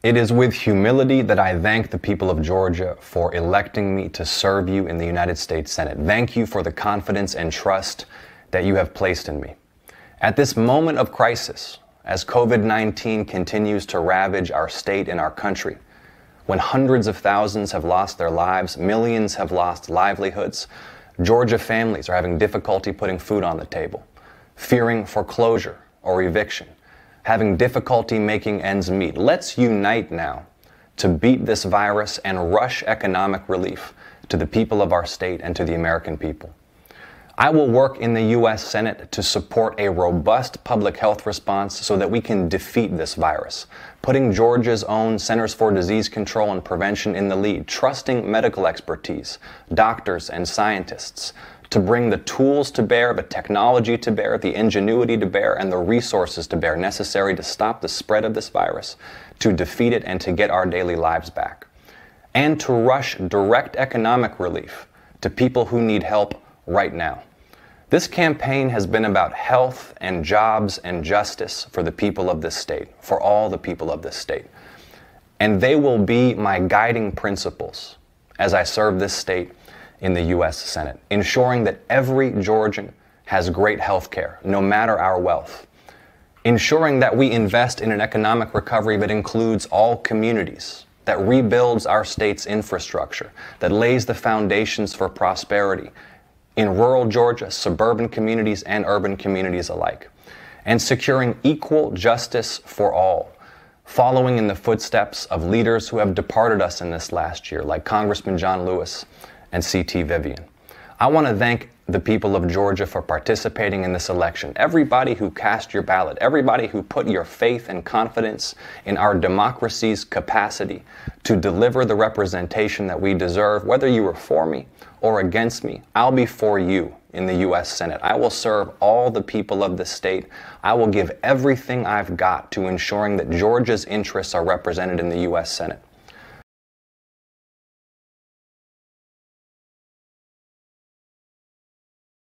It is with humility that I thank the people of Georgia for electing me to serve you in the United States Senate. Thank you for the confidence and trust that you have placed in me. At this moment of crisis, as COVID 19 continues to ravage our state and our country, when hundreds of thousands have lost their lives, millions have lost livelihoods, Georgia families are having difficulty putting food on the table, fearing foreclosure or eviction having difficulty making ends meet. Let's unite now to beat this virus and rush economic relief to the people of our state and to the American people. I will work in the U.S. Senate to support a robust public health response so that we can defeat this virus, putting Georgia's own Centers for Disease Control and Prevention in the lead, trusting medical expertise, doctors, and scientists to bring the tools to bear, the technology to bear, the ingenuity to bear, and the resources to bear necessary to stop the spread of this virus, to defeat it, and to get our daily lives back. And to rush direct economic relief to people who need help right now. This campaign has been about health and jobs and justice for the people of this state, for all the people of this state. And they will be my guiding principles as I serve this state in the U.S. Senate, ensuring that every Georgian has great health care, no matter our wealth. Ensuring that we invest in an economic recovery that includes all communities, that rebuilds our state's infrastructure, that lays the foundations for prosperity in rural Georgia, suburban communities, and urban communities alike. And securing equal justice for all, following in the footsteps of leaders who have departed us in this last year, like Congressman John Lewis and C.T. Vivian. I want to thank the people of Georgia for participating in this election. Everybody who cast your ballot, everybody who put your faith and confidence in our democracy's capacity to deliver the representation that we deserve, whether you were for me or against me, I'll be for you in the U.S. Senate. I will serve all the people of the state. I will give everything I've got to ensuring that Georgia's interests are represented in the U.S. Senate.